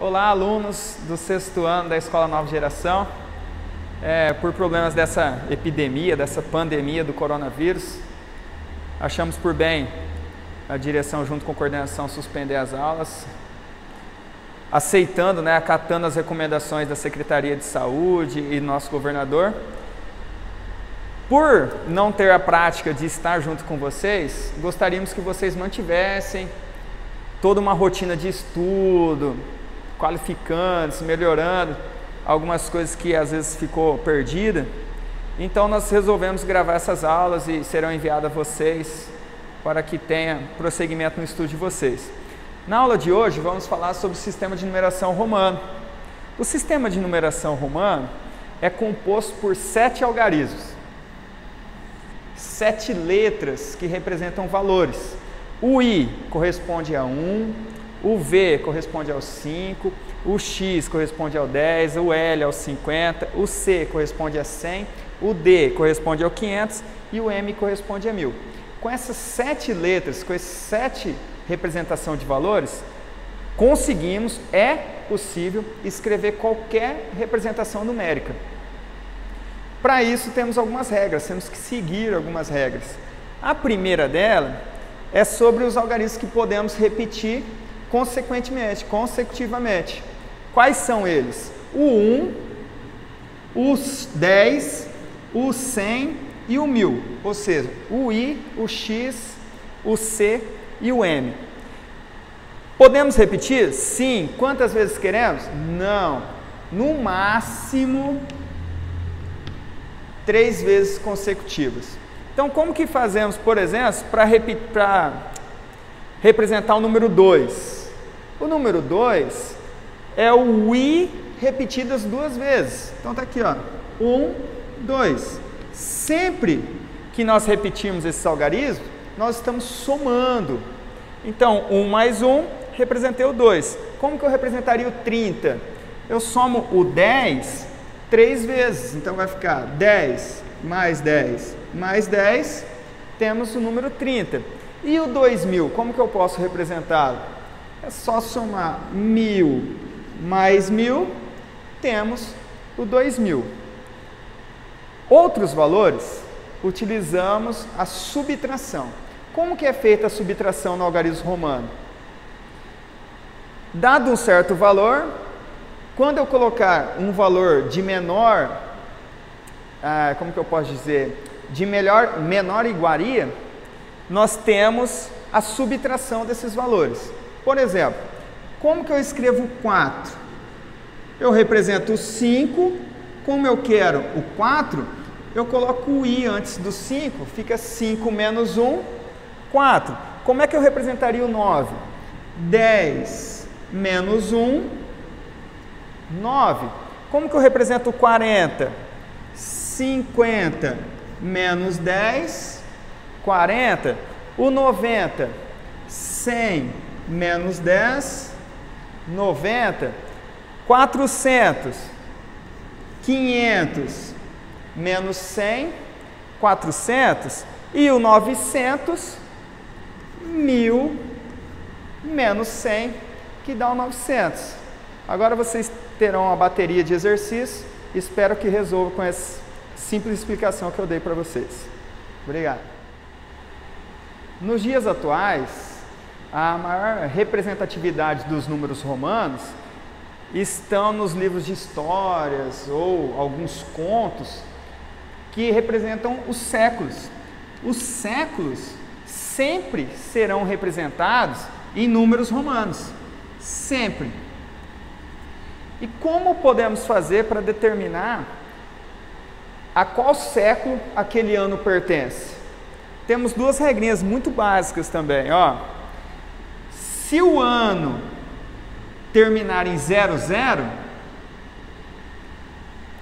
Olá, alunos do sexto ano da Escola Nova Geração. É, por problemas dessa epidemia, dessa pandemia do coronavírus, achamos por bem a direção, junto com a coordenação, suspender as aulas, aceitando, né, acatando as recomendações da Secretaria de Saúde e nosso governador. Por não ter a prática de estar junto com vocês, gostaríamos que vocês mantivessem toda uma rotina de estudo, qualificando-se, melhorando algumas coisas que às vezes ficou perdida. Então nós resolvemos gravar essas aulas e serão enviadas a vocês para que tenha prosseguimento no estudo de vocês. Na aula de hoje vamos falar sobre o sistema de numeração romano. O sistema de numeração romano é composto por sete algarismos, sete letras que representam valores. O I corresponde a 1, o V corresponde ao 5, o X corresponde ao 10, o L ao 50, o C corresponde a 100, o D corresponde ao 500 e o M corresponde a 1000. Com essas sete letras, com essas sete representação de valores, conseguimos, é possível escrever qualquer representação numérica. Para isso temos algumas regras, temos que seguir algumas regras. A primeira dela é sobre os algarismos que podemos repetir consequentemente, consecutivamente. Quais são eles? O 1, os 10, o 100 e o 1000, ou seja, o I, o X, o C e o M. Podemos repetir? Sim. Quantas vezes queremos? Não. No máximo, três vezes consecutivas. Então, como que fazemos, por exemplo, para representar o número 2? O número 2 é o i repetidas duas vezes. Então, está aqui, ó. 1, 2. Sempre que nós repetimos esse algarismo, nós estamos somando. Então, 1 mais 1, representei o 2. Como que eu representaria o 30? Eu somo o 10 três vezes. Então, vai ficar 10 mais 10 mais 10, temos o número 30. E o 2000, como que eu posso representá-lo? É só somar 1000 mais 1000, temos o 2000. Outros valores, utilizamos a subtração. Como que é feita a subtração no algarismo romano? Dado um certo valor, quando eu colocar um valor de menor, ah, como que eu posso dizer, de melhor, menor iguaria, nós temos a subtração desses valores. Por exemplo, como que eu escrevo 4? Eu represento o 5, como eu quero o 4, eu coloco o i antes do 5, fica 5 menos 1, 4. Como é que eu representaria o 9? 10 menos 1, 9. Como que eu represento o 40? 50 menos 10, 40. O 90, 100 menos 10, 90. 400, 500 menos 100, 400. E o 900, 1000 menos 100, que dá o 900. Agora vocês terão uma bateria de exercícios. Espero que resolva com essa simples explicação que eu dei para vocês. Obrigado. Nos dias atuais, a maior representatividade dos números romanos estão nos livros de histórias ou alguns contos que representam os séculos. Os séculos sempre serão representados em números romanos. Sempre. E como podemos fazer para determinar a qual século aquele ano pertence? Temos duas regrinhas muito básicas também, ó. Se o ano terminar em 00,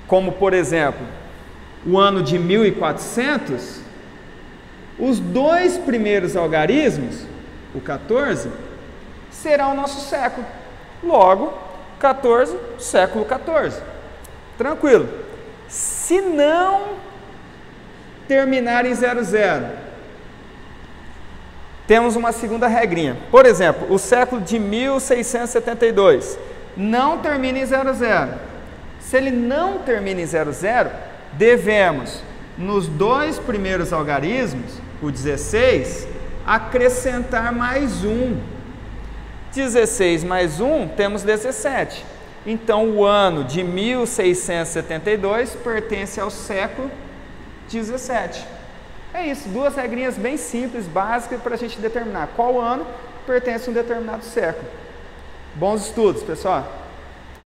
como por exemplo, o ano de 1400, os dois primeiros algarismos, o 14, será o nosso século. Logo, 14, século 14. Tranquilo. Se não terminar em 00, temos uma segunda regrinha. Por exemplo, o século de 1672 não termina em 00. Se ele não termina em 00, devemos, nos dois primeiros algarismos, o 16, acrescentar mais um. 16 mais 1, temos 17. Então, o ano de 1672 pertence ao século 17. É isso, duas regrinhas bem simples, básicas, para a gente determinar qual ano pertence a um determinado século. Bons estudos, pessoal!